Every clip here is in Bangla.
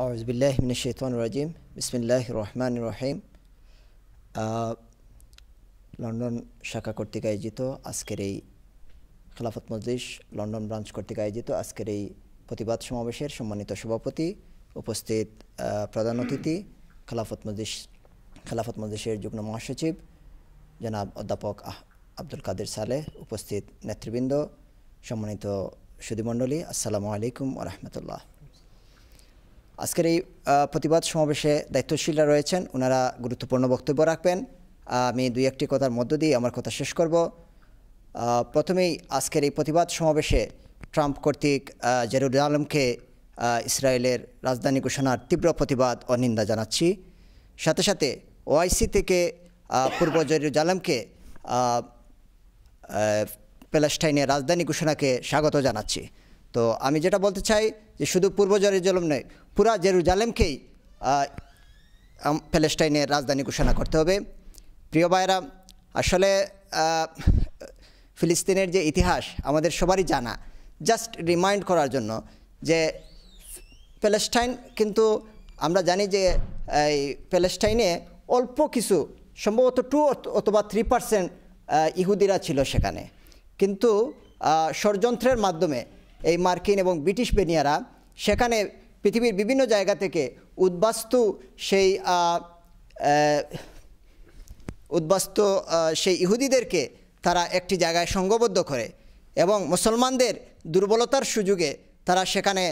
আউজবিল্লাহ মিনশাইতান রাজিম বিসমিল্লাহ রহমান রহিম লন্ডন শাখা কর্তৃক আয়োজিত, আজকের এই খেলাফত মজলিস লন্ডন ব্রাঞ্চ কর্তৃক আয়োজিত, আজকের এই প্রতিবাদ সমাবেশের সম্মানিত সভাপতি উপস্থিত প্রধান অতিথি, খেলাফত মজলিস, খেলাফত মজলিসের যুগ্ম মহাসচিব, জনাব অধ্যাপক আহ, আব্দুল কাদের সালেহ উপস্থিত নেতৃবৃন্দ, সম্মানিত সুদীমণ্ডলী আসসালামু আলাইকুম রহমতুল্লাহ। আজকের এই প্রতিবাদ সমাবেশে দায়িত্বশীলরা রয়েছেন। ওনারা গুরুত্বপূর্ণ বক্তব্য রাখবেন। আমি দুই একটি কথার মধ্য দিয়ে আমার কথা শেষ করব। প্রথমেই আজকের এই প্রতিবাদ সমাবেশে ট্রাম্প কর্তৃক জেরুজালেমকে ইসরায়েলের রাজধানী ঘোষণার তীব্র প্রতিবাদ ও নিন্দা জানাচ্ছি। সাথে সাথে ওআইসি থেকে পূর্ব জেরুজালেমকে প্যালেস্টাইনের রাজধানী ঘোষণাকে স্বাগত জানাচ্ছি। তো আমি যেটা বলতে চাই যে শুধু পূর্ব জেরুজালেম নয়, পুরা জেরুজালেমকেই প্যালেস্টাইনের রাজধানী ঘোষণা করতে হবে। প্রিয় ভাইরা আসলে ফিলিস্তিনের যে ইতিহাস আমাদের সবারই জানা। জাস্ট রিমাইন্ড করার জন্য যে প্যালেস্টাইন কিন্তু আমরা জানি যে, এই প্যালেস্টাইনে অল্প কিছু, সম্ভবত টু অথবা থ্রি পার্সেন্ট ইহুদিরা ছিল সেখানে। কিন্তু ষড়যন্ত্রের মাধ্যমে এই মার্কিন এবং ব্রিটিশ বেনিয়ারা, সেখানে পৃথিবীর বিভিন্ন জায়গা থেকে উদ্বাস্তু সেই উদ্বাস্তু সেই ইহুদিদেরকে তারা একটি জায়গায় সঙ্গবদ্ধ করে এবং মুসলমানদের দুর্বলতার সুযোগে তারা সেখানে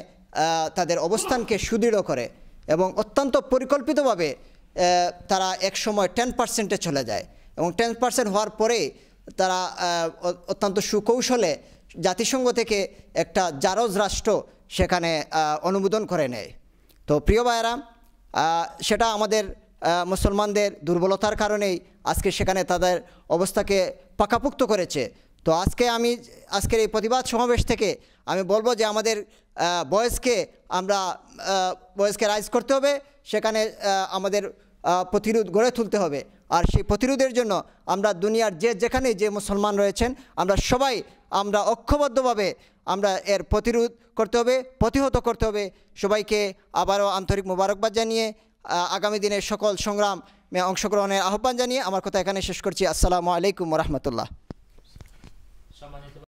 তাদের অবস্থানকে সুদৃঢ় করে এবং অত্যন্ত পরিকল্পিতভাবে তারা এক সময় টেন পার্সেন্টে চলে যায় এবং টেন পার্সেন্ট হওয়ার পরে তারা অত্যন্ত সুকৌশলে জাতিসংঘ থেকে একটা জারজ রাষ্ট্র সেখানে অনুমোদন করে নেয়। তো প্রিয় ভাইয়েরা সেটা আমাদের মুসলমানদের দুর্বলতার কারণেই আজকে সেখানে তাদের অবস্থাকে পাকাপুক্ত করেছে। তো আজকে আমি, আজকের এই প্রতিবাদ সমাবেশ থেকে আমি বলব যে আমাদের বয়সকে আমরা বয়সকে রাইজ করতে হবে। সেখানে আমাদের প্রতিরোধ গড়ে তুলতে হবে। আর সেই প্রতিরোধের জন্য আমরা দুনিয়ার যে যেখানে যে মুসলমান রয়েছেন, আমরা সবাই, আমরা ঐক্যবদ্ধভাবে আমরা এর প্রতিরোধ করতে হবে, প্রতিহত করতে হবে। সবাইকে আবারও আন্তরিক মোবারকবাদ জানিয়ে আগামী দিনের সকল সংগ্রাম অংশগ্রহণের আহ্বান জানিয়ে আমার কথা এখানে শেষ করছি। আসসালামু আলাইকুম রহমতুল্লাহ।